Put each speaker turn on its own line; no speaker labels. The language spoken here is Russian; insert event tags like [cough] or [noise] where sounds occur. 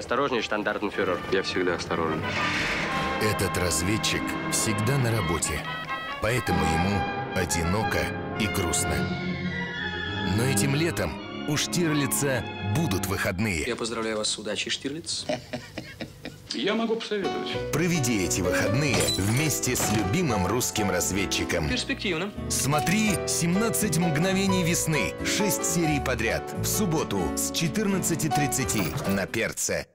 Осторожней, штандартенфюрер.
Я всегда осторожен.
Этот разведчик всегда на работе, поэтому ему одиноко и грустно. Но этим летом у Штирлица будут выходные.
Я поздравляю вас с удачей, Штирлиц. [laughs]
Я могу посоветовать.
Проведи эти выходные вместе с любимым русским разведчиком.
Перспективно.
Смотри «17 мгновений весны». 6 серий подряд. В субботу с 14.30 на Перце.